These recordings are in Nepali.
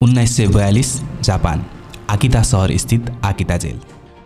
उन्नाइस सय बयालिस जापान आकिता सहर स्थित आकिता जेल।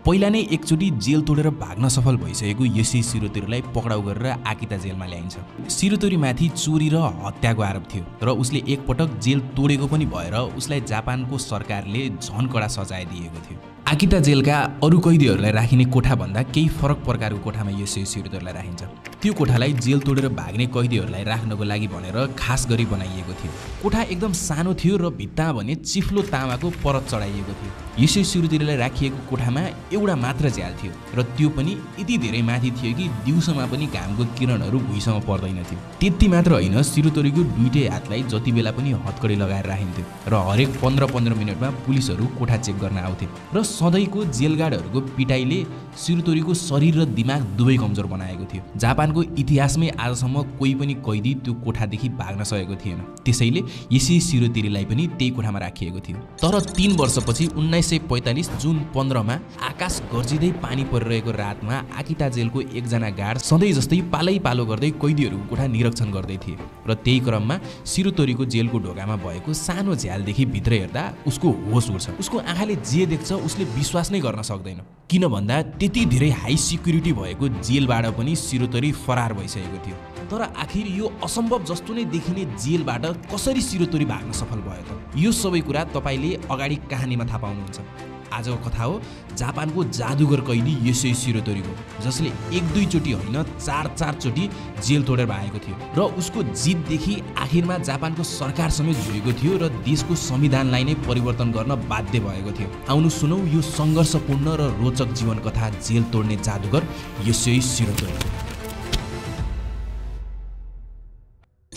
पहिला नै एकचोटि जेल तोडेर भाग्न सफल भइसकेको यसै सिरोतोरीलाई पक्राउ गरेर आकिता जेलमा ल्याइन्छ। सिरोतोरीमाथि चोरी र हत्याको आरोप थियो र उसले एकपटक जेल तोडेको पनि भएर उसलाई जापानको सरकारले झन कडा सजाय दिएको थियो। आकिता जेलका अरू कैदीहरूलाई राखिने कोठाभन्दा केही फरक प्रकारको कोठामा यसै सिरोतोरीलाई राखिन्छ। त्यो कोठालाई जेल तोडेर भाग्ने कैदीहरूलाई राख्नको लागि भनेर खास गरी बनाइएको थियो। कोठा एकदम सानो थियो र भित्तामा भने चिफ्लो तामाको परत चढाइएको थियो। यसै सिरुतिरलाई राखिएको कोठामा एउटा मात्र झ्याल थियो र त्यो पनि यति धेरै माथि थियो कि दिउँसोमा पनि घामको किरणहरू भुइँसम्म पर्दैन थियो। त्यति मात्र होइन सिरुतोरीको दुइटै हातलाई जति बेला पनि हतकडी लगाएर राखिन्थ्यो र हरेक पन्ध्र पन्ध्र मिनटमा पुलिसहरू कोठा चेक गर्न आउँथे र सधैँको जेलगार्डहरूको पिटाइले सिरुतोरीको शरीर र दिमाग दुवै कमजोर बनाएको थियो। जापानको इतिहासमै आजसम्म कोही पनि कैदी त्यो कोठादेखि भाग्न सकेको थिएन। त्यसैले यसै सिरोतिरीलाई पनि त्यही कोठामा राखिएको थियो। तर तिन वर्षपछि उन्नाइस सय पैँतालिस जुन पन्ध्रमा आकाश गर्जिँदै पानी परिरहेको रातमा आकिता जेलको एकजना गार्ड सधैँ जस्तै पालै पालो गर्दै कैदीहरूको कोठा निरीक्षण गर्दै थिए र त्यही क्रममा सिरोतोरीको जेलको ढोकामा भएको सानो झ्यालदेखि भित्र हेर्दा उसको होस उठ्छ। उसको आँखाले जे देख्छ उसले विश्वास नै गर्न सक्दैन। किन भन्दा त्यति धेरै हाई सिक्युरिटी भएको जेलबाट पनि सिरोतरी फरार भइसकेको थियो। तर आखिर यो असम्भव जस्तो नै देखिने जेलबाट कसरी सिरोतरी भाग्न सफल भयो त? यो सबै कुरा तपाईँले अगाडि कहानीमा थाहा पाउनुहुन्छ। आजको कथा हो जापानको जादुगर कैदी यसै सिरोतोरीको जसले एक दुईचोटि होइन चार चारचोटि जेल तोडेर भागेको थियो र उसको जितदेखि आखिरमा जापानको सरकार समेत थियो र देशको संविधानलाई नै परिवर्तन गर्न बाध्य भएको थियो। आउनु सुनौ यो सङ्घर्षपूर्ण र रोचक जीवन कथा जेल तोड्ने जादुगर यसै सिरोतोरी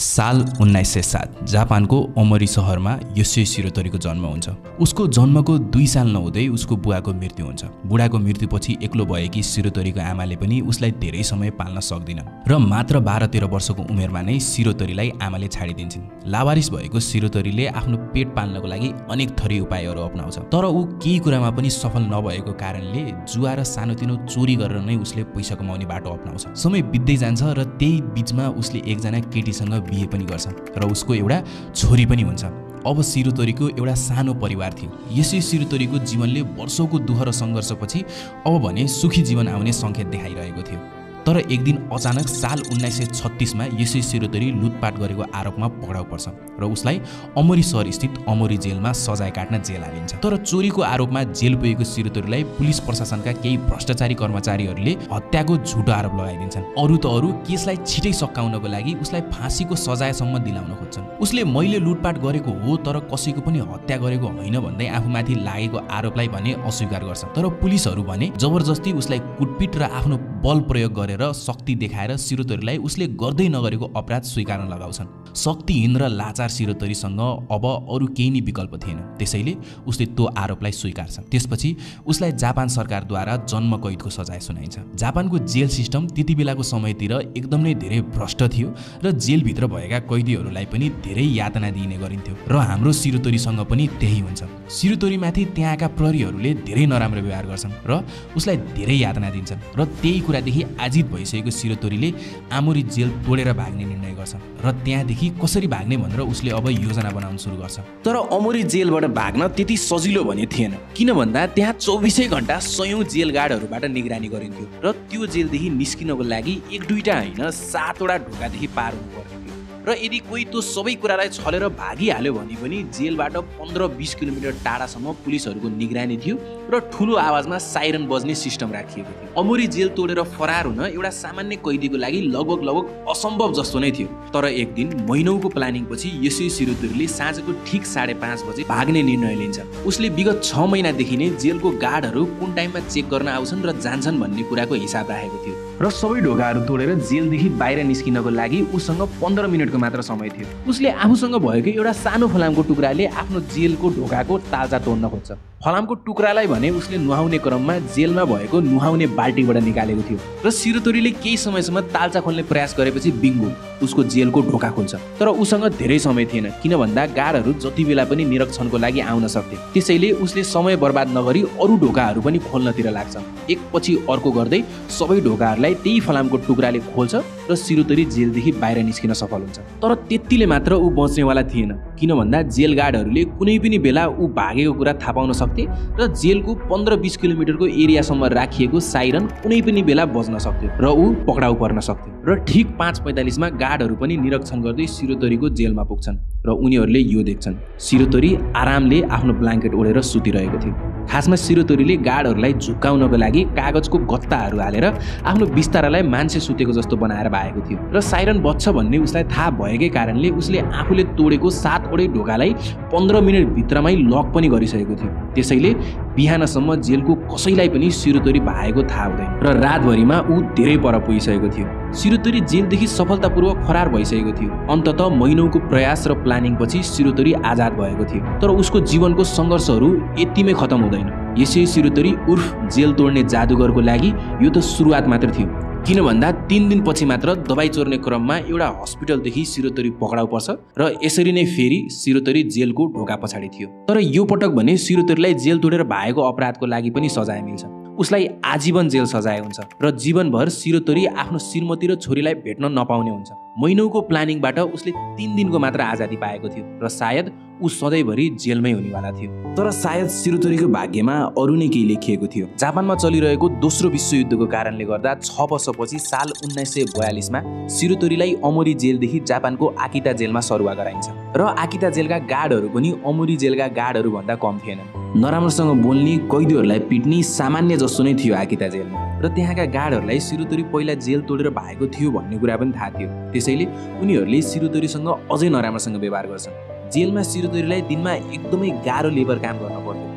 साल उन्नाइस सय सात जापानको अमरी सहरमा यसै सिरोतरीको जन्म हुन्छ। उसको जन्मको दुई साल नहुँदै उसको बुवाको मृत्यु हुन्छ। बुढाको मृत्युपछि एक्लो भएकी सिरोतरीको आमाले पनि उसलाई धेरै समय पाल्न सक्दिन र मात्र बाह्र तेह्र वर्षको उमेरमा नै सिरोतरीलाई आमाले छाडिदिन्छन्। लावारिस भएको सिरोतरीले आफ्नो पेट पाल्नको लागि अनेक थरी उपायहरू अप्नाउँछ। तर ऊ केही कुरामा पनि सफल नभएको कारणले जुवा र सानोतिनो चोरी गरेर नै उसले पैसा कमाउने बाटो अप्नाउँछ। समय बित्दै जान्छ र त्यही बिचमा उसले एकजना केटीसँग बिहे पनि गर्छ र उसको एउटा छोरी पनि हुन्छ। अब सिरुतोरीको एउटा सानो परिवार थियो। यसै सिरुतोरीको जीवनले वर्षौँको दुःख र सङ्घर्षपछि अब भने सुखी जीवन आउने सङ्केत देखाइरहेको थियो। तर एक दिन अचानक साल उन्नाइस सय छत्तिसमा यसै सिरोतरी लुटपाट गरेको आरोपमा पक्राउ पर्छ र उसलाई अमरी सहर स्थित अमरी जेलमा सजाय काट्न जेल हालिन्छ। तर चोरीको आरोपमा जेल पुगेको सिरोतरीलाई पुलिस प्रशासनका केही भ्रष्टाचारी कर्मचारीहरूले हत्याको झुटो आरोप लगाइदिन्छन्। अरू त अरू केसलाई छिटै सकाउनको लागि उसलाई फाँसीको सजायसम्म दिलाउन खोज्छन्। उसले मैले लुटपाट गरेको हो तर कसैको पनि हत्या गरेको होइन भन्दै आफूमाथि लागेको आरोपलाई भने अस्वीकार गर्छ। तर पुलिसहरू भने जबरजस्ती उसलाई कुटपिट र आफ्नो बल प्रयोग गरेर गरेर शक्ति देखाएर सिरोतरीलाई उसले गर्दै नगरेको अपराध स्वीकार्न लगाउँछन्। शक्तिहीन र लाचार सिरोतरीसँग अब अरू केही नै विकल्प थिएन। त्यसैले उसले त्यो आरोपलाई स्वीकार्छ त्यसपछि उसलाई जापान सरकारद्वारा जन्म कैदको सजाय सुनाइन्छ। जापानको जेल सिस्टम त्यति बेलाको समयतिर एकदम धेरै भ्रष्ट थियो र जेलभित्र भएका कैदीहरूलाई पनि धेरै यातना दिइने गरिन्थ्यो र हाम्रो सिरोतोरीसँग पनि त्यही हुन्छ। सिरोतोरीमाथि त्यहाँका प्रहरीहरूले धेरै नराम्रो व्यवहार गर्छन् र उसलाई धेरै यातना दिन्छन् र त्यही कुरादेखि आजी पीडित भइसकेको सिरोतोरीले आमुरी जेल तोडेर भाग्ने निर्णय गर्छ र त्यहाँदेखि कसरी भाग्ने भनेर उसले अब योजना बनाउन सुरु गर्छ। तर अमोरी जेलबाट भाग्न त्यति सजिलो भने थिएन किन भन्दा त्यहाँ चौबिसै घन्टा सयौँ जेल गार्डहरूबाट निगरानी गरिन्थ्यो र त्यो जेलदेखि निस्किनको लागि एक दुईवटा होइन सातवटा ढोकादेखि पार हुनु पर्ने र यदि कोही त्यो सबै कुरालाई छलेर भागिहाल्यो भने पनि जेलबाट पन्ध्र बिस किलोमिटर टाढासम्म पुलिसहरूको निगरानी थियो र ठुलो आवाजमा साइरन बज्ने सिस्टम राखिएको थियो। अमोरी जेल तोडेर फरार हुन एउटा सामान्य कैदीको लागि लगभग लगभग असम्भव जस्तो नै थियो। तर एक दिन महिनौको प्लानिङपछि यसै सिरुतुरले साँझको ठिक साढे पाँच बजे भाग्ने निर्णय लिन्छ। उसले विगत छ महिनादेखि नै जेलको गार्डहरू कुन टाइममा चेक गर्न आउँछन् र जान्छन् भन्ने कुराको हिसाब राखेको थियो। र सबै ढोकाहरू तोडेर जेलदेखि बाहिर निस्किनको लागि उसँग पन्ध्र मिनटको मात्र समय थियो। उसले आफूसँग भएको एउटा सानो फलामको टुक्राले आफ्नो जेलको ढोकाको ताजा तोड्न खोज्छ। फलामको टुक्रालाई भने उसले नुहाउने क्रममा जेलमा भएको नुहाउने बाल्टीबाट निकालेको थियो र सिरोतोरीले केही समयसम्म तालचा खोल्ने प्रयास गरेपछि बिङ्गु उसको जेलको ढोका खोल्छ। तर उसँग धेरै समय थिएन किन भन्दा गार्डहरू जति बेला पनि निरीक्षणको लागि आउन सक्थे त्यसैले उसले समय बर्बाद नगरी अरू ढोकाहरू पनि खोल्नतिर लाग्छ एकपछि अर्को गर्दै सबै ढोकाहरूलाई त्यही फलामको टुक्राले खोल्छ र सिरोतरी जेलदेखि बाहिर निस्किन सफल हुन्छ। तर त्यतिले मात्र ऊ बच्नेवाला थिएन। किन भन्दा जेल गार्डहरूले कुनै पनि बेला ऊ भागेको कुरा थाहा पाउन सक्थे र जेलको पन्ध्र बिस किलोमिटरको एरियासम्म राखिएको साइरन कुनै पनि बेला बज्न सक्थ्यो र ऊ पक्राउ पर्न सक्थ्यो। र ठिक पाँच पैँतालिसमा गार्डहरू पनि निरीक्षण गर्दै सिरोतरीको जेलमा पुग्छन् र उनीहरूले यो देख्छन्। सिरोतरी आरामले आफ्नो ब्ल्याङ्केट ओढेर सुतिरहेको थियो। खासमा सिरोतरीले गार्डहरूलाई झुक्काउनको लागि कागजको गत्ताहरू हालेर आफ्नो बिस्तारालाई मान्छे सुतेको जस्तो बनाएर भाएको थियो। र साइरन बच्छ भन्ने उसलाई थाहा भएकै कारणले उसले आफूले तोडेको सातवटै ढोकालाई पन्ध्र मिनटभित्रमै लक पनि गरिसकेको थियो। त्यसैले बिहानसम्म जेलको कसैलाई पनि सिरोतरी भाएको थाहा हुँदैन र रातभरिमा ऊ धेरै पर पुगिसकेको थियो। सिरोतरी जेलदेखि सफलतापूर्वक फरार भइसकेको थियो। अन्तत महिनौको प्रयास र प्लानिङपछि सिरोतरी आजाद भएको थियो। तर उसको जीवनको सङ्घर्षहरू यतिमै खतम हुँदैन। यसै सिरोतरी उर्फ जेल तोड्ने जादुगरको लागि यो त सुरुवात मात्र थियो। किन भन्दा तिन दिनपछि मात्र दबाई चोर्ने क्रममा एउटा हस्पिटलदेखि सिरोतरी पक्राउ पर्छ र यसरी नै फेरि सिरोतरी जेलको ढोका पछाडि थियो। तर यो पटक भने सिरोतरीलाई जेल तोडेर भाएको अपराधको लागि पनि सजाय मिल्छ। उसलाई आजीवन जेल सजाय हुन्छ र जीवनभर सिरोतरी आफ्नो श्रीमती र छोरीलाई भेट्न नपाउने हुन्छ। महिनौको प्लानिङबाट उसले तिन दिनको मात्र आजादी पाएको थियो र सायद ऊ सधैँभरि जेलमै हुनेवाला थियो। तर सायद सिरोतरीको भाग्यमा अरू नै केही लेखिएको थियो। जापानमा चलिरहेको दोस्रो विश्वयुद्धको कारणले गर्दा छ वर्षपछि साल उन्नाइस सय बयालिसमा सिरोतरीलाई अमोरी जेलदेखि जापानको आकिता जेलमा सरुवा गराइन्छ। र आकिता जेलका गार्डहरू पनि अमोरी जेलका गार्डहरू भन्दा कम थिएनन्। नराम्रोसँग बोल्ने कैदीहरूलाई पिट्ने सामान्य जस्तो नै थियो आकिता जेलमा। र त्यहाँका गार्डहरूलाई सिरोतरी पहिला जेल तोडेर भाएको थियो भन्ने कुरा पनि थाहा थियो। त्यसैले उनीहरूले सिरोतरीसँग अझै नराम्रोसँग व्यवहार गर्छन्। जेलमा सिरोतरीलाई दिनमा एकदमै गाह्रो लेबर काम गर्न पर्थ्यो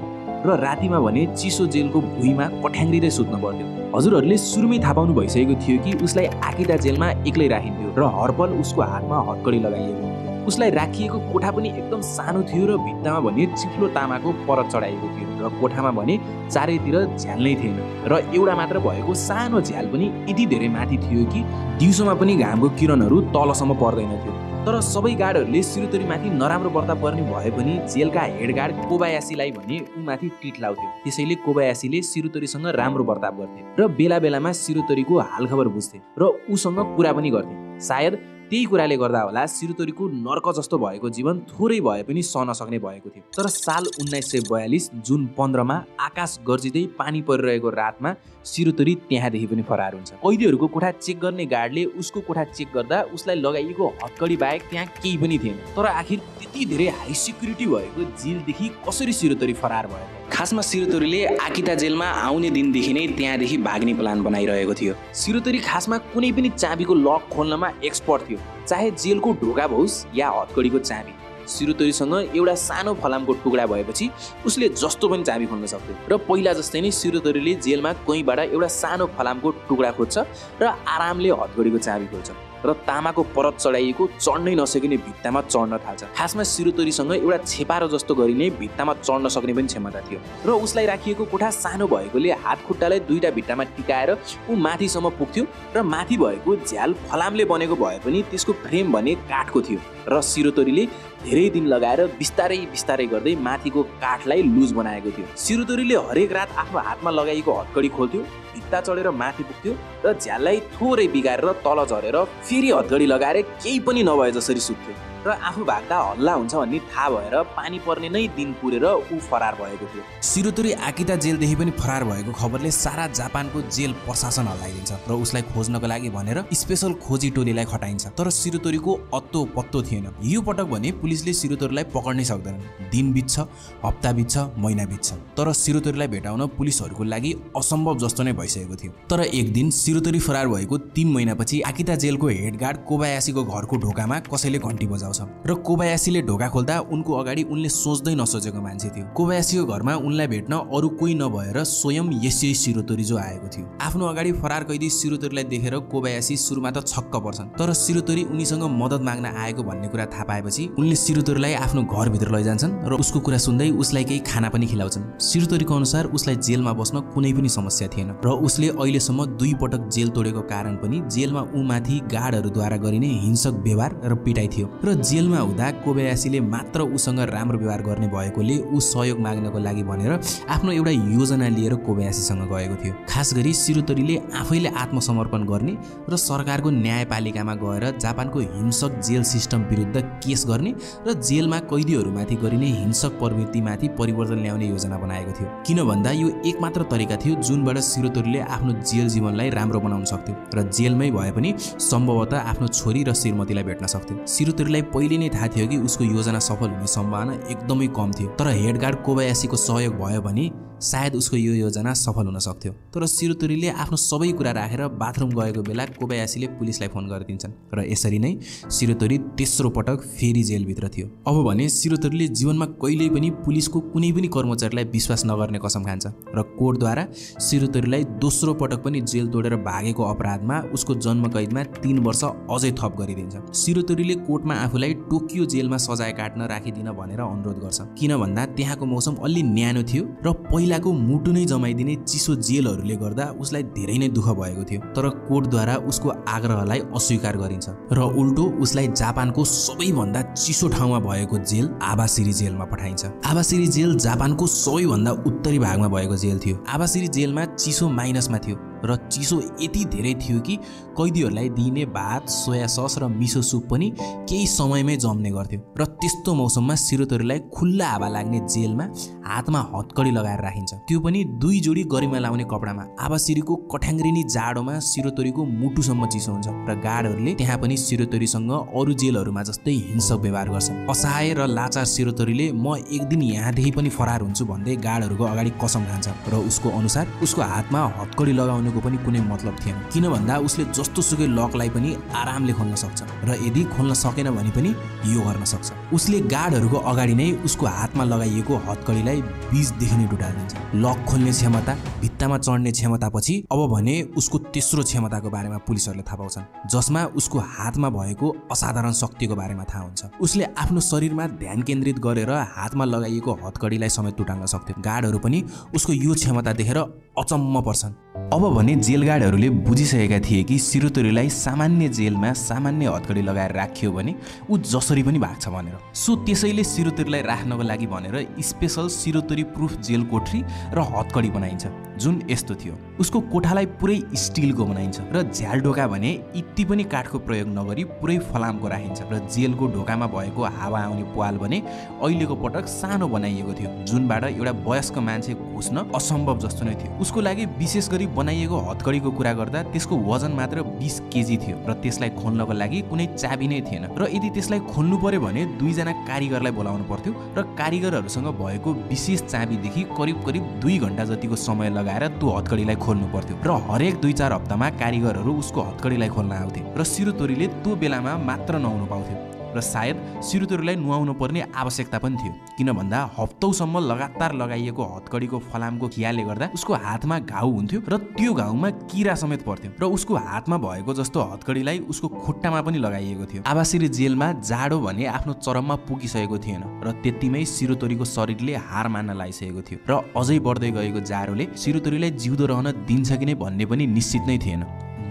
र रातिमा भने चिसो जेलको भुइँमा कठ्याङ्ग्रिँदै सुत्नु पर्थ्यो। हजुरहरूले सुरुमै थाहा पाउनु भइसकेको थियो कि उसलाई आकिता जेलमा एक्लै राखिन्थ्यो र हरपल उसको हातमा हतकडी लगाइएको उसलाई राखिएको कोठा पनि एकदम सानो थियो र भित्तामा भने चिप्लो तामाको परत चढाइएको थियो र कोठामा भने चारैतिर झ्याल नै थिएन र एउटा मात्र भएको सानो झ्याल पनि यति धेरै माथि थियो कि दिउँसोमा पनि घामको किरणहरू तलसम्म पर्दैन थियो। तर सबै गार्डहरूले सिरुतरीमाथि नराम्रो वर्ताव गर्ने भए पनि जेलका हेड गार्ड कोबायासीलाई भने ऊमाथि टिट लाउँथ्यो। त्यसैले कोबायासीले सिरुतरीसँग राम्रो वर्ताव गर्थे र बेला बेलामा सिरुतरीको हालखबर बुझ्थे र उसँग कुरा पनि गर्थे। सायद त्यही कुराले गर्दा होला सिरुतरीको नर्क जस्तो भएको जीवन थोरै भए पनि सहन सक्ने भएको थियो। तर साल उन्नाइस सय बयालिस जुन पन्ध्रमा आकाश गर्जिँदै पानी परिरहेको रातमा सिरुतरी त्यहाँदेखि पनि फरार हुन्छ। कैदीहरूको कोठा चेक गर्ने गार्डले उसको कोठा चेक गर्दा उसलाई लगाइएको हत्कडी बाहेक त्यहाँ केही पनि थिएन। तर आखिर त्यति धेरै हाई सिक्युरिटी भएको जेलदेखि कसरी सिरुतरी फरार भयो? खासमा सिरुतरीले आकिता जेलमा आउने दिनदेखि नै त्यहाँदेखि भाग्ने प्लान बनाइरहेको थियो। सिरुतरी खासमा कुनै पनि चाबीको लक खोल्नमा एक्सपर्ट थियो। चाहे जेलको ढोका होस् या हत्कडीको चाबी सिरुतरीसँग एउटा सानो फलामको टुक्रा भएपछि उसले जस्तो पनि चाबी खोल्न सक्थ्यो र पहिला जस्तै नै सिरुतरीले जेलमा कोहीबाट एउटा सानो फलामको टुक्रा खोज्छ र आरामले हतगडीको चाबी खोल्छ र तामाको परत चढाइएको चढ्नै नसकिने भित्तामा चढ्न थाल्छ। खासमा सिरुतरीसँग एउटा छेपारो जस्तो गरिने भित्तामा चढ्न सक्ने पनि क्षमता थियो। र उसलाई राखिएको कोठा सानो भएकोले हात खुट्टालाई दुईटा भित्तामा टिकाएर ऊ माथिसम्म पुग्थ्यो र माथि भएको झ्याल फलामले बनेको भए पनि त्यसको फ्रेम भने काठको थियो। र सिरोतरीले धेरै दिन लगाएर बिस्तारै बिस्तारै गर्दै माथिको काठलाई लुज बनाएको थियो। सिरोतरीले हरेक रात आफ्नो हातमा लगाइएको हत्कडी खोल्थ्यो भित्ता चढेर माथि पुग्थ्यो र झ्याललाई थोरै बिगारेर तल झरेर फेरि हतगडी लगाएर केही पनि नभए जसरी सुत्थ्यो। र आफू भाग्दा हल्ला हुन्छ भन्ने थाहा भएर पानी पर्ने नै दिन पुरेर ऊ फरार भएको थियो। सिरोतरी आकिता जेलदेखि पनि फरार भएको खबरले सारा जापानको जेल प्रशासन हल्लाइदिन्छ र उसलाई खोज्नको लागि भनेर स्पेसल खोजी टोलीलाई खटाइन्छ। तर सिरोतरीको अत्तो पत्तो थिएन। यो पटक भने पुलिसले सिरोतरीलाई पक्र्नै सक्दैनन् दिन बित्छ हप्ता बित्छ महिना बित्छ। तर सिरोतरीलाई भेटाउन पुलिसहरूको लागि असम्भव जस्तो नै भइसकेको थियो। तर एक दिन सिरोतरी फरार भएको तिन महिनापछि आकिता जेलको हेड गार्ड कोबायासीको घरको ढोकामा कसैले घन्टी बजाउँछ। र कोबायासीले ढोका खोल्दा उनको अगाडि उनले सोच्दै नसोचेको मान्छे थियो। कोबायासीको घरमा उनलाई भेट्न अरू कोही नभएर स्वयं यसै सिरोतोरी आएको थियो। आफ्नो अगाडि फरार कैदी सिरोतोरीलाई देखेर कोबायासी सुरुमा त छक्क पर्छन्। तर सिरोतोरी उनीसँग मद्दत माग्न आएको भन्ने कुरा थाहा पाएपछि उनले सिरोतोरीलाई आफ्नो घरभित्र लैजान्छन् र उसको कुरा सुन्दै उसलाई केही खाना पनि खिलाउँछन्। सिरोतोरीको अनुसार उसलाई जेलमा बस्न कुनै पनि समस्या थिएन र उसले अहिलेसम्म दुई पटक जेल तोडेको कारण पनि जेलमा ऊमाथि गार्डहरूद्वारा गरिने हिंसक व्यवहार र पिटाइ थियो। र जेलमा हुँदा कोबायासीले मात्र उसँग राम्रो व्यवहार गर्ने भएकोले ऊ सहयोग माग्नको लागि भनेर आफ्नो एउटा योजना लिएर कोबायासीसँग गएको थियो। खास गरी सिरोतरीले आफैले आत्मसमर्पण गर्ने र सरकारको न्यायपालिकामा गएर जापानको हिंसक जेल सिस्टम विरुद्ध केस गर्ने र जेलमा कैदीहरूमाथि गरिने हिंसक प्रवृत्तिमाथि परिवर्तन ल्याउने योजना बनाएको थियो। किन भन्दा यो एकमात्र तरिका थियो जुनबाट सिरोतरीले आफ्नो जेल जीवनलाई राम्रो बनाउन सक्थ्यो र जेलमै भए पनि सम्भवतः आफ्नो छोरी र श्रीमतीलाई भेट्न सक्थ्यो। सिरोतरीलाई पहिले नै थाहा थियो कि उसको योजना सफल हुने सम्भावना एकदमै कम थियो। तर हेडगार्ड कोबायासीको सहयोग भयो भने सायद उसको यो योजना सफल हुन सक्थ्यो। तर सिरुतुरीले आफ्नो सबै कुरा राखेर बाथरुम गएको बेला कोबायासीले पुलिसलाई फोन गरिदिन्छन् र यसरी नै सिरुतुरी तेस्रो पटक फेरि जेलभित्र थियो। अब भने सिरुतुरीले जीवनमा कहिल्यै पनि पुलिसको कुनै पनि कर्मचारीलाई विश्वास नगर्ने कसम खान्छ र कोर्टद्वारा सिरुतुरीलाई दोस्रो पटक पनि जेल तोडेर भागेको अपराधमा उसको जन्म कैदमा तिन वर्ष अझै थप गरिदिन्छ। सिरुतुरीले कोर्टमा आफूलाई टोकियो जेलमा सजाय काट्न राखिदिन भनेर अनुरोध गर्छ। किन भन्दा त्यहाँको मौसम अलि न्यानो थियो र पहिलाको मुटु नै जमाइदिने चिसो जेलहरूले गर्दा उसलाई धेरै नै दुःख भएको थियो तर कोर्टद्वारा उसको आग्रहलाई अस्वीकार गरिन्छ र उल्टो उसलाई जापानको सबैभन्दा चिसो ठाउँमा भएको जेल आबासिरी जेलमा पठाइन्छ। आबासिरी जेल जापानको सबैभन्दा उत्तरी भागमा भएको जेल थियो। आबासिरी जेलमा चिसो माइनसमा थियो। र चिसो यति धेरै थियो कि कैदीहरूलाई दिइने भात सोया सस र मिसो सुप पनि केही समयमै जम्ने गर्थ्यो। र त्यस्तो मौसममा सिरोतरीलाई खुल्ला हावा लाग्ने जेलमा हातमा हतकडी लगाएर राखिन्छ। त्यो पनि दुई जोडी गरिमा लाउने कपडामा। आवासिरीको कठ्याङ्ग्रिनी जाडोमा सिरोतरीको मुटुसम्म चिसो हुन्छ र गार्डहरूले त्यहाँ पनि सिरोतरीसँग अरू जेलहरूमा जस्तै हिंसक व्यवहार गर्छन्। असहाय र लाचार सिरोतरीले म एक दिन यहाँदेखि पनि फरार हुन्छु भन्दै गार्डहरूको अगाडि कसम खान्छ र उसको अनुसार उसको हातमा हतकडी लगाउनुको पनि कुनै मतलब थिएन। किन भन्दा उसले जस्तो सुकै लकलाई पनि आरामले खोल्न सक्छ र यदि खोल्न सकेन भने पनि यो गर्न सक्छ। उसले गार्डहरूको अगाडि नै उसको हातमा लगाइएको हतकडीलाई बिचदेखि नै डुटाइदिन्छ लक खोल्ने क्षमता भित्तामा चढ्ने क्षमतापछि अब भने उसको तेस्रो क्षमताको बारेमा पुलिसहरूले थाहा पाउँछन् जसमा उसको हातमा भएको असाधारण शक्तिको बारेमा थाहा हुन्छ। उसले आफ्नो शरीरमा ध्यान केन्द्रित गरेर हातमा लगाइएको हतकडीलाई समेत टुटाल्न सक्थ्यो। गार्डहरू पनि उसको यो क्षमता देखेर अचम्म पर्छन्। अब भने जेलगार्डहरूले बुझिसकेका थिए कि सिरोतोरीलाई सामान्य जेलमा सामान्य हतकडी लगाएर राखियो भने ऊ जसरी पनि भाग्छ भनेर। सो त्यसैले सिरोतोरीलाई राख्नको लागि भनेर स्पेसल सिरोतोरी प्रुफ जेल कोठरी र हतकडी बनाइन्छ। जुन यस्तो थियो उसको कोठालाई पुरै स्टिलको बनाइन्छ र झ्याल ढोका भने यति पनि काठको प्रयोग नगरी पुरै फलामको राखिन्छ र जेलको ढोकामा भएको हावा आउने पाल भने अहिलेको पटक सानो बनाइएको थियो जुनबाट एउटा वयस्क मान्छे घुस्न असम्भव जस्तो नै थियो। उसको लागि विशेष गरी बनाइएको हतकडीको कुरा गर्दा त्यसको वजन मात्र बिस केजी थियो र त्यसलाई खोल्नको लागि कुनै चाबी नै थिएन र यदि त्यसलाई खोल्नु पर्यो भने दुईजना कारिगरलाई बोलाउनु पर्थ्यो र कारिगरहरूसँग भएको विशेष चाबीदेखि करिब करिब दुई घन्टा जतिको समय लगाएर त्यो हतकडीलाई खोल्नु पर्थ्यो र हरेक दुई चार हप्तामा कारिगरहरू उसको हतकडीलाई खोल्न आउँथे र सिरोतोरीले त्यो बेलामा मात्र नहुनु पाउँथ्यो। र सायद सिरुतोरीलाई नुहाउनु पर्ने आवश्यकता पनि थियो। किन भन्दा हप्तौसम्म लगातार लगाइएको हतकडीको फलामको खियाले गर्दा उसको हातमा घाउ हुन्थ्यो र त्यो घाउमा किरा समेत पर्थ्यो र उसको हातमा भएको जस्तो हतकडीलाई उसको खुट्टामा पनि लगाइएको थियो। आवासिरी जेलमा जाडो भने आफ्नो चरममा पुगिसकेको थिएन र त्यतिमै सिरुतोरीको शरीरले हार मान्न लागिसकेको थियो र अझै बढ्दै गएको जाडोले सिरुतोरीलाई जिउँदो रहन दिन्छ कि नै भन्ने पनि निश्चित नै थिएन।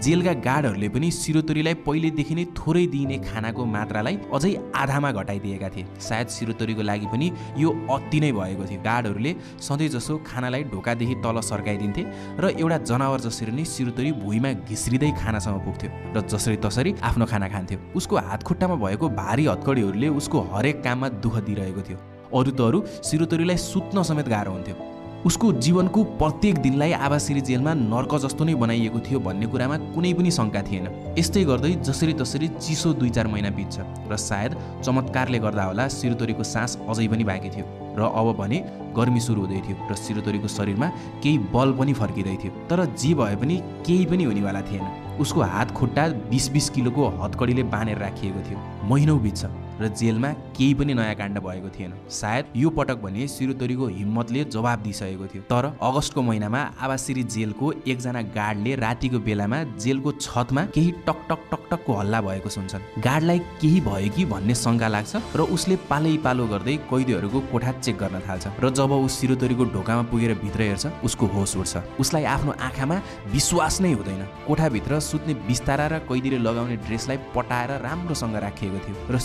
जेलका गार्डहरूले पनि सिरोतोरीलाई पहिलेदेखि नै थोरै दिइने खानाको मात्रालाई अझै आधामा घटाइदिएका थिए। सायद सिरोतोरीको लागि पनि यो अति नै भएको थियो। गार्डहरूले सधैँ जसो खानालाई ढोकादेखि तल सर्काइदिन्थे र एउटा जनावर जसरी नै सिरोतोरी भुइँमा घिस्रिँदै खानासम्म पुग्थ्यो र जसरी तसरी आफ्नो खाना खान्थ्यो। उसको हात खुट्टामा भएको भारी हतकडीहरूले उसको हरेक काममा दुःख दिइरहेको थियो। अरू त अरू सिरोतोरीलाई सुत्न समेत गाह्रो हुन्थ्यो। उसको जीवनको प्रत्येक दिनलाई आवासिरी जेलमा नर्क जस्तो नै बनाइएको थियो भन्ने कुरामा कुनै पनि शङ्का थिएन। यस्तै गर्दै जसरी तसरी चिसो दुई चार महिना बित्छ र सायद चमत्कारले गर्दा होला सिरुतोरीको सास अझै पनि बाँकी थियो र अब भने गर्मी सुरु हुँदै थियो र सिरुतोरीको शरीरमा केही बल पनि फर्किँदै थियो तर जे भए पनि केही पनि हुनेवाला थिएन। उसको हात खुट्टा बिस बिस किलोको हतकडीले बाँधेर राखिएको थियो। महिनौ बित्छ। र जेलमा केही पनि नयाँ काण्ड भएको थिएन। सायद यो पटक भने सिरोतरीको हिम्मतले जवाब दिइसकेको थियो। तर अगस्तको महिनामा आवासिरी जेलको एकजना गार्डले रातिको बेलामा जेलको छतमा केही टक टक टक टकको हल्ला भएको सुन्छन्। गार्डलाई केही भयो कि भन्ने शङ्का लाग्छ र उसले पालै पालो गर्दै कैदीहरूको कोठा चेक गर्न थाल्छ र जब ऊ सिरोतरीको ढोकामा पुगेर भित्र हेर्छ उसको होस उठ्छ। उसलाई आफ्नो आँखामा विश्वास नै हुँदैन। कोठाभित्र सुत्ने बिस्तारा र कैदीले लगाउने ड्रेसलाई पटाएर राम्रोसँग राखिएको थियो र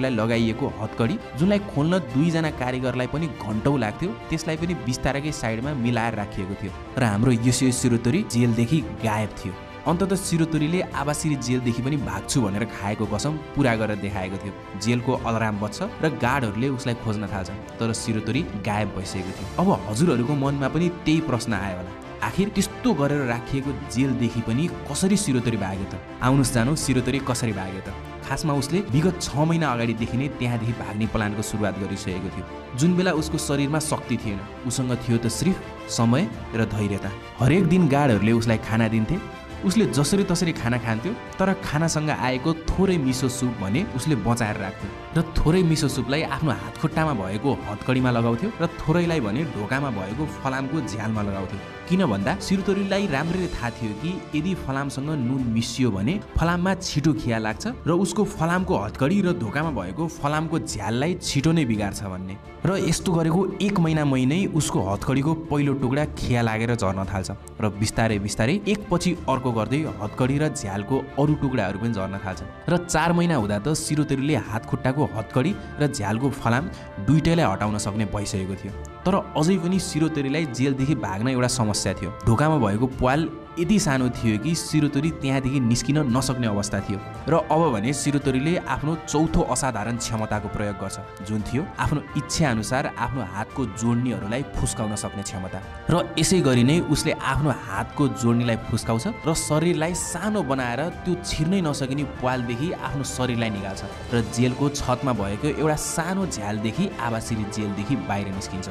सिरोतरीलाई लगाइएको हतकडी जुनलाई खोल्न दुईजना कारिगरलाई पनि घन्टौँ लाग्थ्यो त्यसलाई पनि बिस्तारकै साइडमा मिलाएर राखिएको थियो र हाम्रो यसो सिरोतरी जेलदेखि गायब थियो। अन्तत सिरोतरीले आवासिरी जेलदेखि पनि भाग्छु भनेर खाएको कसम पुरा गरेर देखाएको थियो। जेलको अलार्म बज्छ र गार्डहरूले उसलाई खोज्न थाल्छन् तर सिरोतरी गायब भइसकेको थियो। अब हजुरहरूको मनमा पनि त्यही प्रश्न आयो होला। आखिर त्यस्तो गरेर राखिएको जेलदेखि पनि कसरी सिरोतरी भाग्यो त आउनुहोस् जानु सिरोतरी कसरी भाग्यो त खासमा उसले विगत छ महिना अगाडिदेखि नै त्यहाँदेखि भाग्ने प्लानको सुरुवात गरिसकेको थियो। जुन बेला उसको शरीरमा शक्ति थिएन उसँग थियो त सिर्फ समय र धैर्यता। हरेक दिन गार्डहरूले उसलाई खाना दिन्थे उसले जसरी तसरी खाना खान्थ्यो तर खानासँग आएको थोरै मिसो सुप भने उसले बचाएर राख्थ्यो र थोरै मिसो सुपलाई आफ्नो हातखुट्टामा भएको हतकडीमा लगाउँथ्यो र थोरैलाई भने ढोकामा भएको फलामको झ्यालमा लगाउँथ्यो। किन भन्दा सिरुतरीलाई राम्ररी थाहा थियो कि यदि फलामसँग नुन मिसियो भने फलाममा छिटो खिया लाग्छ र उसको फलामको हतकडी र ढोकामा भएको फलामको झ्याललाई छिटो नै बिगार्छ भन्ने। र यस्तो गरेको एक महिना महिनै उसको हतकडीको पहिलो टुक्रा खिया लागेर झर्न थाल्छ र बिस्तारै बिस्तारै एकपछि अर्को गर्दै हतकडी र झ्यालको अरू टुक्राहरू पनि झर्न थाल्छ। र चार महिना हुँदा त सिरोतेरीले हात खुट्टाको हतकडी र झ्यालको फलाम दुइटैलाई हटाउन सक्ने भइसकेको थियो। तर अझै पनि सिरोतेरीलाई जेलदेखि भाग्न एउटा समस्या थियो। ढोकामा भएको पाल यति सानो थियो कि सिरोतरी त्यहाँदेखि निस्किन नसक्ने अवस्था थियो। र अब भने सिरोतरीले आफ्नो चौथो असाधारण क्षमताको प्रयोग गर्छ जुन थियो आफ्नो इच्छा अनुसार आफ्नो हातको जोड्नीहरूलाई फुस्काउन सक्ने क्षमता। र यसै गरी नै उसले आफ्नो हातको जोड्नीलाई फुस्काउँछ र शरीरलाई सानो बनाएर त्यो छिर्नै नसकिने पालदेखि आफ्नो शरीरलाई निकाल्छ र जेलको छतमा भएको एउटा सानो झ्यालदेखि आवासिरी जेलदेखि बाहिर निस्किन्छ।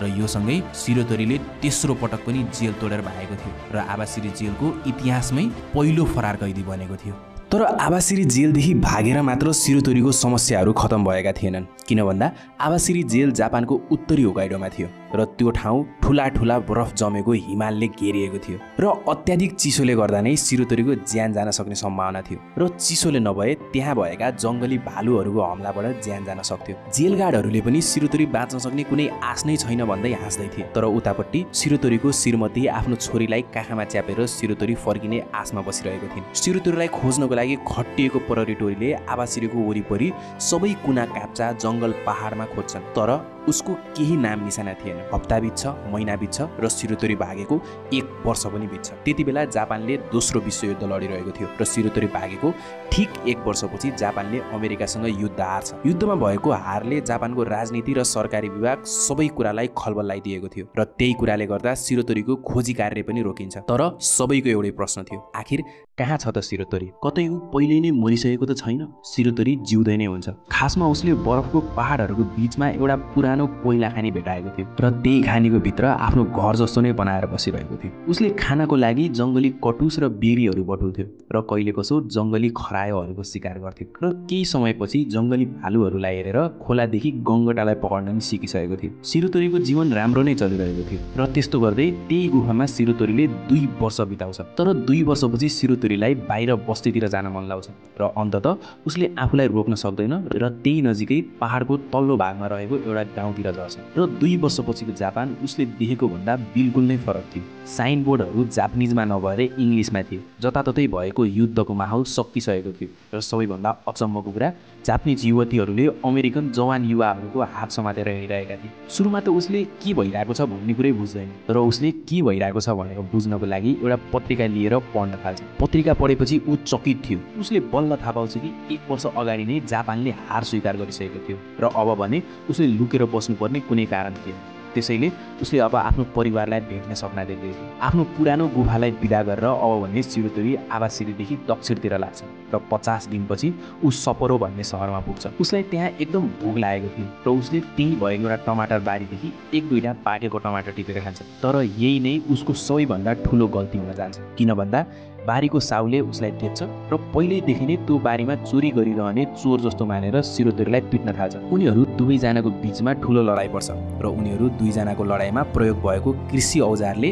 र योसँगै सिरोतरीले तेस्रो पटक पनि जेल तोडेर भागेको थियो र आवासिरी जेलको इतिहासमै पहिलो फरार कैदी बनेको थियो। तर आवासिरी जेलदेखि भागेर मात्र सिरोतरीको समस्याहरू खतम भएका थिएनन् किन भन्दा आवासिरी जेल जापानको उत्तरी होकाइडोमा थियो। र त्यो ठाउँ ठुला ठुला बरफ जमेको हिमालले घेरिएको थियो र अत्याधिक चिसोले गर्दा नै सिरोतरीको ज्यान जान सक्ने सम्भावना थियो र चिसोले नभए त्यहाँ भएका जङ्गली भालुहरूको हमलाबाट ज्यान जान सक्थ्यो। जेल गार्डहरूले पनि सिरोतरी बाँच्न सक्ने कुनै आश नै छैन भन्दै हाँस्दै थिए। तर उतापट्टि सिरोतरीको श्रीमती आफ्नो छोरीलाई काखामा च्यापेर सिरोतरी फर्किने आशमा बसिरहेको थिइन्। सिरोतरीलाई खोज्नको लागि खटिएको प्रहरी टोलीले आवासिरीको वरिपरि सबै कुना काप्चा जङ्गल पहाडमा खोज्छन्। तर उसको केही नाम निशाना थिएन। हप्ता बित्छ महिना बित्छ र सिरोतरी भागेको एक वर्ष पनि बित्छ। त्यति बेला जापानले दोस्रो विश्वयुद्ध लडिरहेको थियो र सिरोतरी भागेको ठिक एक वर्षपछि जापानले अमेरिकासँग युद्ध हार्छ। युद्धमा भएको हारले जापानको राजनीति र सरकारी विभाग सबै कुरालाई खलबल लगाइदिएको थियो र त्यही कुराले गर्दा सिरोतरीको खोजी कार्य पनि रोकिन्छ। तर सबैको एउटै प्रश्न थियो आखिर कहाँ छ त सिरोतरी? कतै ऊ पहिले नै मरिसकेको त छैन। सिरोतरी जिउँदै नै हुन्छ। खासमा उसले बरफको पहाडहरूको बिचमा एउटा पुरानो कोइला खानी भेटाएको थियो र त्यही खानीको भित्र आफ्नो घर जस्तो नै बनाएर बसिरहेको थियो। उसले खानाको लागि जङ्गली कटुस र बेरीहरू बटुल्थ्यो र कहिले कसो जङ्गली खरायोहरूको शिकार गर्थ्यो र केही समयपछि जङ्गली भालुहरूलाई हेरेर खोलादेखि गङ्गटालाई पकड्न पनि सिकिसकेको थियो। सिरोतरीको जीवन राम्रो नै चलिरहेको थियो र त्यस्तो गर्दै त्यही गुफामा सिरोतरीले दुई वर्ष बिताउँछ। तर दुई वर्षपछि सिरोतरीलाई बाहिर बस्तीतिर जान मन लाउँछ र अन्तत उसले आफूलाई रोक्न सक्दैन र त्यही नजिकै पहाडको तल्लो भागमा रहेको एउटा गाउँतिर झर्छ र दुई वर्षपछिको जापान उसले देखेको भन्दा बिल्कुल नै फरक थियो। साइनबोर्डहरू जापानिजमा नभएर इङ्ग्लिसमा थियो। जताततै भएको युद्धको माहौल सकिसकेको थियो। र सबैभन्दा अचम्मको कुरा जापानिज युवतीहरूले अमेरिकन जवान युवाहरूको हात समातेर हिँडिरहेका थिए। सुरुमा त उसले के भइरहेको छ भन्ने कुरै बुझ्दैन। तर उसले के भइरहेको छ भनेर बुझ्नको लागि एउटा पत्रिका लिएर पढ्न थाल्छ। पत्रिका पढेपछि ऊ चकित थियो। उसले बल्ल थाहा पाउँछ कि एक वर्ष अगाडि नै जापानले हार स्वीकार गरिसकेको थियो र अब भने उसले लुकेर बस्नुपर्ने कुनै कारण थिएन। त्यसैले उसले अब आफ्नो परिवारलाई भेट्न सक्न देख्दै थियो। आफ्नो पुरानो गुफालाई विदा गरेर अब भने सिरुतोरी आवासिरीदेखि दक्षिणतिर लाग्छ र पचास दिनपछि ऊ सपरो भन्ने सहरमा पुग्छ। उसलाई त्यहाँ एकदम भोक लागेको थियो र उसले त्यहीँ भएको एउटा टमाटर बारीदेखि एक दुईवटा पाकेको टमाटर टिपेर खान्छ। तर यही नै उसको सबैभन्दा ठुलो गल्ती हुन जान्छ। किन भन्दा बारीको साउले उसलाई देख्छ र पहिल्यैदेखि नै त्यो बारीमा चोरी गरिरहने चोर जस्तो मानेर सिरोतोरीलाई पिट्न थाल्छ। उनीहरू दुवैजनाको बिचमा ठुलो लडाइँ पर्छ र उनीहरू दुईजनाको लडाइँमा प्रयोग भएको कृषि औजारले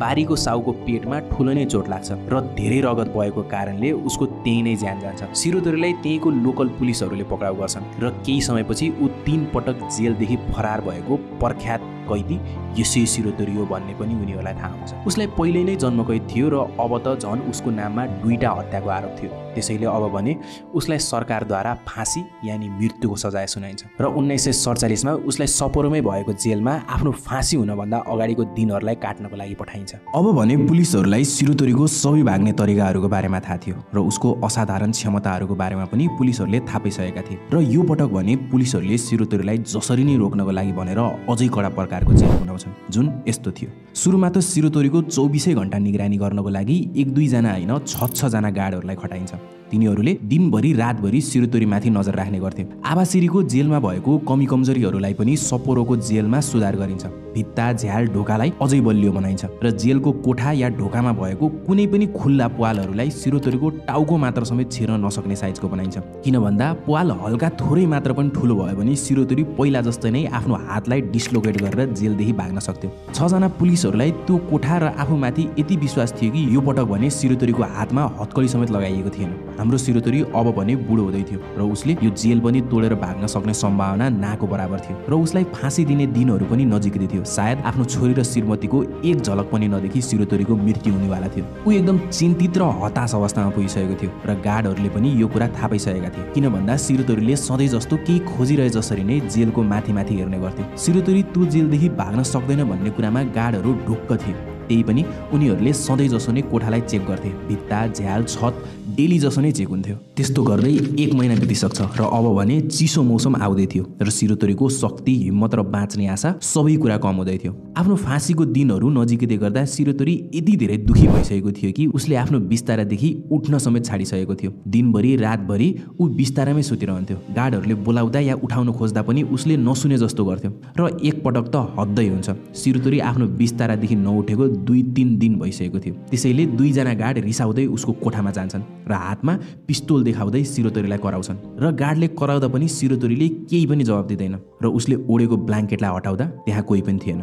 बारीको साउको पेटमा ठुलो नै चोट लाग्छ र धेरै रगत भएको कारणले उसको त्यही नै ज्यान जान्छ। सिरोतोरीलाई त्यहीँको लोकल पुलिसहरूले पक्राउ गर्छन् र केही समयपछि ऊ तिन पटक जेलदेखि फरार भएको प्रख्यात कैदी यसै सिरोतोरी हो भन्ने पनि उनीहरूलाई थाहा हुन्छ। उसलाई पहिले नै जन्मकैद थियो र अब त झन् उसको नाममा दुईवटा हत्याको आरोप थियो। त्यसैले अब भने उसलाई सरकारद्वारा फाँसी यानि मृत्युको सजाय सुनाइन्छ। र उन्नाइस सय सडचालिसमा उसलाई सपोरोमै भएको जेलमा आफ्नो फाँसी हुनभन्दा अगाडिको दिनहरूलाई काट्नको लागि पठाइन्छ। अब भने पुलिसहरूलाई सिरोतोरीको सबै भाग्ने तरिकाहरूको बारेमा थाहा थियो र उसको असाधारण क्षमताहरूको बारेमा पनि पुलिसहरूले थाहा पाइसकेका थिए। र यो पटक भने पुलिसहरूले सिरोतोरीलाई जसरी नै रोक्नको लागि भनेर अझै कडा प्रकारको जेल बनाउँछन्। जुन यस्तो थियो। सुरुमा त सिरोतोरीको चौबिसै घन्टा निगरानी गर्नको लागि एक दुईजना होइन छ छजना गार्डहरूलाई खटाइन्छ। तिनीहरूले दिनभरि रातभरि सिरोतोरीमाथि नजर राख्ने गर्थे। आवासिरीको जेलमा भएको कमी कमजोरीहरूलाई पनि सपोरोको जेलमा सुधार गरिन्छ। भित्ता झ्याल ढोकालाई अझै बलियो बनाइन्छ र जेलको कोठा या ढोकामा भएको कुनै पनि खुल्ला पालहरूलाई सिरोतोरीको टाउको मात्र समेत छिर्न नसक्ने साइजको बनाइन्छ। किन भन्दा पाल हल्का थोरै मात्र पनि ठुलो भयो भने सिरोतोरी पहिला जस्तै नै आफ्नो हातलाई डिस्लोकेट गरेर जेलदेखि भाग्न सक्थ्यो। छजना पुलिसहरूलाई त्यो कोठा र आफूमाथि यति विश्वास थियो कि यो पटक भने सिरोतोरीको हातमा हत्कडी समेत लगाइएको थिएन। हाम्रो सिरोतोरी अब भने बुढो हुँदै थियो र उसले यो जेल पनि तोडेर भाग्न सक्ने सम्भावना नाको बराबर थियो र उसलाई फाँसी दिने दिनहरू पनि नजिकै थियो। सायद आफ्नो छोरी र श्रीमतीको एक झलक पनि नदेखि सिरोतोरीको मृत्यु हुनेवाला थियो। ऊ एकदम चिन्तित र हताश अवस्थामा पुगिसकेको थियो र गार्डहरूले पनि यो कुरा थाहा पाइसकेका थिए। किन भन्दा सिरोतोरीले सधैँ जस्तो केही खोजिरहे जसरी नै जेलको माथि माथि हेर्ने गर्थ्यो। सिरोतोरी त्यो जेलदेखि भाग्न सक्दैन भन्ने कुरामा गार्डहरू ढुक्क थिए त्यही पनि उनीहरूले सधैँ जसो नै कोठालाई चेक गर्थे। भित्ता झ्याल छत डेली जसो नै चेक हुन्थ्यो। त्यस्तो गर्दै एक महिना बितिसक्छ र अब भने चिसो मौसम आउँदै थियो र सिरोतोरीको शक्ति हिम्मत र बाँच्ने आशा सबै कुरा कम हुँदै थियो। आफ्नो फाँसीको दिनहरू नजिकै गर्दा सिरोतोरी यति धेरै दुखी भइसकेको थियो कि उसले आफ्नो बिस्तारादेखि उठ्न समेत छाडिसकेको थियो। दिनभरि रातभरि ऊ बिस्तारामै सुतिरहन्थ्यो। गार्डहरूले बोलाउँदा या उठाउन खोज्दा पनि उसले नसुने जस्तो गर्थ्यो। र एकपटक त हद्दै हुन्छ। सिरोतोरी आफ्नो बिस्तारादेखि नउठेको दुई तिन दिन भइसकेको थियो। त्यसैले दुईजना गार्ड रिसाउँदै उसको कोठामा जान्छन् र हातमा पिस्तोल देखाउँदै सिरोतोरीलाई कराउँछन्। र गार्डले कराउँदा पनि सिरोतोरीले केही पनि जवाब दिँदैन। र उसले ओडेको ब्ल्याङ्केटलाई हटाउँदा त्यहाँ कोही पनि थिएन।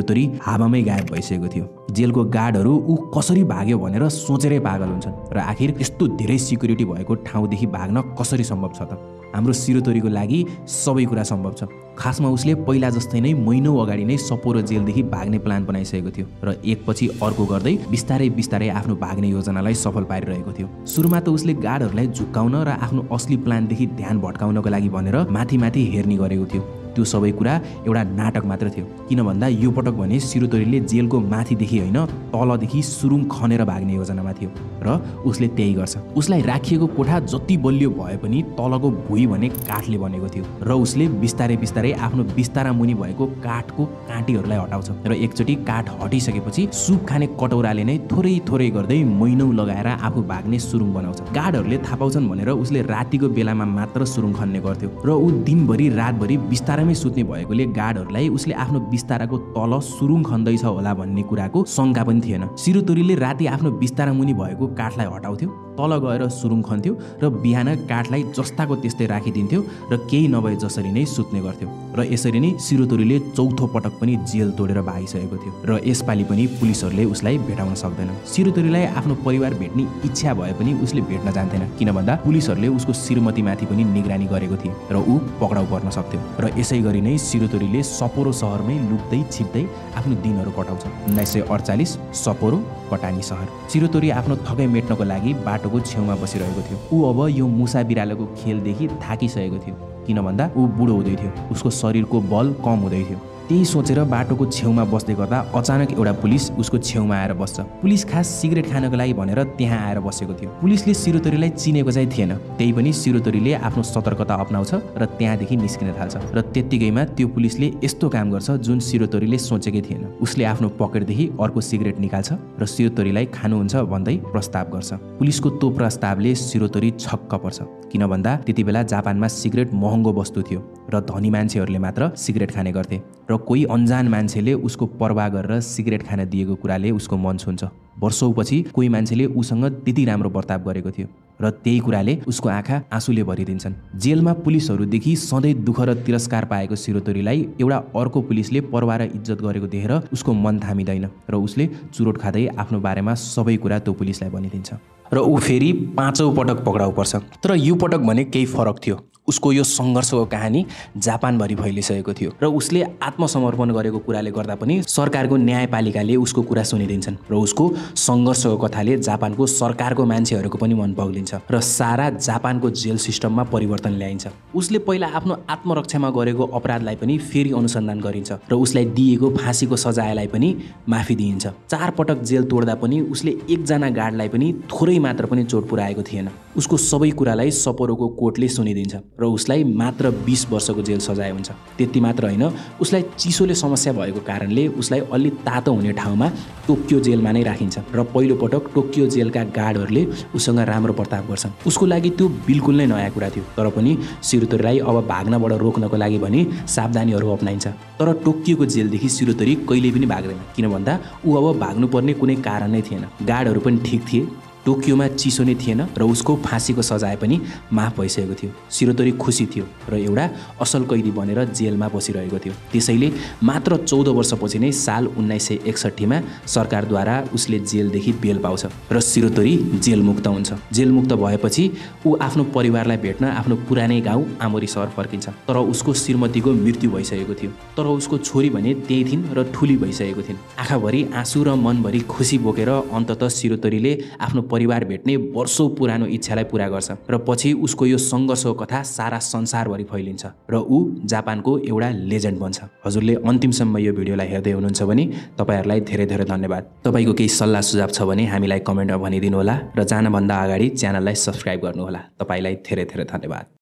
सिरोतोरी हावामै गायब भइसकेको थियो। जेलको गार्डहरू ऊ कसरी भाग्यो भनेर सोचेरै पागल हुन्छन् र आखिर यस्तो धेरै सिक्युरिटी भएको ठाउँदेखि भाग्न कसरी सम्भव छ त? हाम्रो सिरोतोरीको लागि सबै कुरा सम्भव छ। खासमा उसले पहिला जस्तै नै महिनौ अगाडि नै सपोरो जेलदेखि भाग्ने प्लान बनाइसकेको थियो र एकपछि अर्को गर्दै बिस्तारै बिस्तारै आफ्नो भाग्ने योजनालाई सफल पारिरहेको थियो। सुरुमा त उसले गार्डहरूलाई झुक्काउन र आफ्नो असली प्लानदेखि ध्यान भट्काउनको लागि भनेर माथि माथि हेर्ने गरेको थियो। त्यो सबै कुरा एउटा नाटक मात्र थियो। किन भन्दा यो पटक भने सिरोतोरीले जेलको माथिदेखि होइन तलदेखि सुरुङ खनेर भाग्ने योजनामा थियो र उसले त्यही गर्छ। उसलाई राखिएको कोठा जति बलियो भए पनि तलको भुइँ भने काठले बनेको थियो र उसले बिस्तारै बिस्तारै आफ्नो बिस्तारा मुनि भएको काठको काँटीहरूलाई हटाउँछ र एकचोटि काठ हटिसकेपछि सुप खाने कटौराले नै थोरै थोरै गर्दै महिनौ लगाएर आफू भाग्ने सुरुङ बनाउँछ। गार्डहरूले थाहा पाउँछन् भनेर उसले रातिको बेलामा मात्र सुरुङ खन्ने गर्थ्यो र ऊ दिनभरि रातभरि बिस्तारामै सुत्ने भएकोले गार्डहरूलाई उसले आफ्नो बिस्ताराको तल सुरुङ खन्दैछ होला भन्ने कुराको शङ्का पनि थिएन। सिरोतोरीले राति आफ्नो बिस्तारा मुनि भएको काठलाई हटाउँथ्यो। तल गएर सुरुङ खन्थ्यो र बिहान काठलाई जस्ताको त्यस्तै राखिदिन्थ्यो र केही नभए जसरी नै सुत्ने गर्थ्यो र यसरी नै सिरोतोरीले चौथो पटक पनि जेल तोडेर भागिसकेको थियो र यसपालि पनि पुलिसहरूले उसलाई भेटाउन सक्दैन। सिरोतोरीलाई आफ्नो परिवार भेट्ने इच्छा भए पनि उसले भेट्न जान्थेन किन भन्दा पुलिसहरूले उसको श्रीमतीमाथि पनि निगरानी गरेको थिए र ऊ पक्राउ पर्न सक्थ्यो र यसै गरी नै सिरोतोरीले सपोरो सहरमै लुक्दै छिप्दै आफ्नो दिनहरू कटाउँछ। उन्नाइस सय अडचालिस सपोरो कटानी सहर। सिरोतोरी आफ्नो थकै मेट्नको लागि बाटोको छेउमा बसिरहेको थियो। ऊ अब यो मुसा बिरालोको खेलदेखि थाकिसकेको थियो। किन भन्दा ऊ बुढो हुँदै थियो। उसको शरीरको बल कम हुँदै थियो। त्यही सोचेर बाटोको छेउमा बस्दै गर्दा अचानक एउटा पुलिस उसको छेउमा आएर बस्छ। पुलिस खास सिगरेट खानको लागि भनेर त्यहाँ आएर बसेको थियो। पुलिसले सिरोतरीलाई चिनेको चाहिँ थिएन। त्यही पनि सिरोतरीले आफ्नो सतर्कता अप्नाउँछ र त्यहाँदेखि निस्किन थाल्छ। र त्यत्तिकैमा त्यो पुलिसले यस्तो काम गर्छ जुन सिरोतरीले सोचेकै थिएन। उसले आफ्नो पकेटदेखि अर्को सिगरेट निकाल्छ र सिरोतरीलाई खानुहुन्छ भन्दै प्रस्ताव गर्छ। पुलिसको त्यो प्रस्तावले सिरोतरी छक्क पर्छ। किन भन्दा त्यति बेला जापानमा सिगरेट महँगो वस्तु थियो र धनी मान्छेहरूले मात्र सिगरेट खाने गर्थे। र कोही अन्जान मान्छेले उसको पर्वाह गरेर सिगरेट खान दिएको कुराले उसको मन छुन्छ। वर्षौपछि कोही मान्छेले उसँग त्यति राम्रो बर्ताव गरेको थियो र त्यही कुराले उसको आँखा आँसुले भरिदिन्छन्। जेलमा पुलिसहरूदेखि सधैँ दुःख र तिरस्कार पाएको सिरोतोरीलाई एउटा अर्को पुलिसले पर्वा र इज्जत गरेको देखेर उसको मन थामिँदैन र उसले चुरोट खाँदै आफ्नो बारेमा सबै कुरा त्यो पुलिसलाई भनिदिन्छ। र ऊ फेरि पाँचौँ पटक पक्राउ पर्छ। तर यो पटक भने केही फरक थियो। उसको यो सङ्घर्षको कहानी जापानभरि फैलिसकेको थियो र उसले आत्मसमर्पण गरेको कुराले गर्दा पनि सरकारको न्यायपालिकाले उसको कुरा सुनिदिन्छन् र उसको सङ्घर्षको कथाले जापानको सरकारको मान्छेहरूको पनि मन पग्लिन्छ र सारा जापानको जेल सिस्टममा परिवर्तन ल्याइन्छ। उसले पहिला आफ्नो आत्मरक्षामा गरेको अपराधलाई पनि फेरि अनुसन्धान गरिन्छ र उसलाई दिएको फाँसीको सजायलाई पनि माफी दिइन्छ। चार पटक जेल तोड्दा पनि उसले एकजना गार्डलाई पनि थोरै मात्र पनि चोट पुऱ्याएको थिएन। उसको सबै कुरालाई सपरोको कोर्टले सुनिदिन्छ। र उसलाई मात्र बिस वर्षको जेल सजाय हुन्छ। त्यति मात्र होइन उसलाई चिसोले समस्या भएको कारणले उसलाई अलि तातो हुने ठाउँमा टोकियो जेलमा नै राखिन्छ र पहिलोपटक टोकियो जेलका गार्डहरूले उसँग राम्रो बर्ताव गर्छन्। उसको लागि त्यो बिल्कुल नै नयाँ कुरा थियो तर पनि सिरुतरीलाई अब भाग्नबाट रोक्नको लागि भने सावधानीहरू अप्नाइन्छ। तर टोकियोको जेलदेखि सिरुतरी कहिले पनि भाग्दैन किन भन्दा ऊ अब भाग्नुपर्ने कुनै कारण नै थिएन। गार्डहरू पनि ठिक थिए। टोकियोमा चिसो नै थिएन र उसको फाँसीको सजाय पनि माफ भइसकेको थियो। सिरोतरी खुसी थियो र एउटा असल कैदी बनेर जेलमा बसिरहेको थियो। त्यसैले मात्र चौध वर्षपछि नै साल उन्नाइस सय एकसट्ठीमा सरकारद्वारा उसले जेलदेखि बेल पाउँछ र सिरोतरी जेलमुक्त हुन्छ। जेलमुक्त भएपछि ऊ आफ्नो परिवारलाई भेट्न आफ्नो पुरानै गाउँ आमोरी सहर फर्किन्छ। तर उसको श्रीमतीको मृत्यु भइसकेको थियो। तर उसको छोरी भने त्यही थिइन् र ठुली भइसकेको थिइन्। आँखाभरि आँसु र मनभरि खुसी बोकेर अन्तत सिरोतरीले आफ्नो परिवार भेट्ने वर्षौँ पुरानो इच्छालाई पुरा गर्छ र पछि उसको यो सङ्घर्षको कथा सारा संसारभरि फैलिन्छ र ऊ जापानको एउटा लेजेन्ड बन्छ। हजुरले अन्तिमसम्म यो भिडियोलाई हेर्दै हुनुहुन्छ भने तपाईँहरूलाई धेरै धेरै धन्यवाद। तपाईँको केही सल्लाह सुझाव छ भने हामीलाई कमेन्टमा भनिदिनु होला र जानभन्दा अगाडि च्यानललाई सब्सक्राइब गर्नुहोला। तपाईँलाई धेरै धेरै धन्यवाद।